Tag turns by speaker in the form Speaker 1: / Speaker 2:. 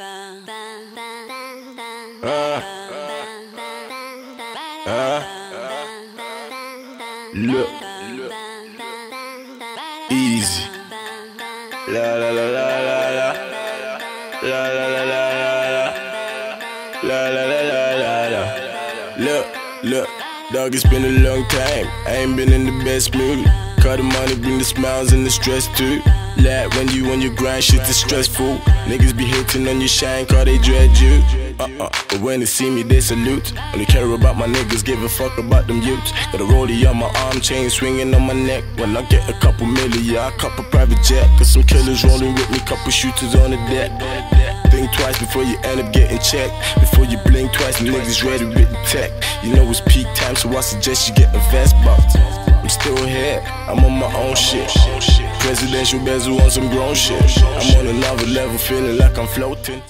Speaker 1: Look. Easy. La la la la la la. La la la la la la. La la la la la la. Look, look. Dog, it's been a long time. I ain't been in the best mood. Cut the money, bring the smiles and the stress too. When you on your grind, shit is stressful. Niggas be hating on your shine, cause they dread you. Uh-uh, but when they see me, they salute. Only care about my niggas, give a fuck about them youths. Got a rollie on my arm, chain swinging on my neck. When I get a couple million, I cop a private jet. Got some killers rolling with me, couple shooters on the deck. Think twice before you end up getting checked. Before you blink twice, niggas ready with the tech. You know it's peak time, so I suggest you get a vest box. I'm on my own shit. Presidential bezel on some grown shit. I'm on another level, feeling like I'm floating.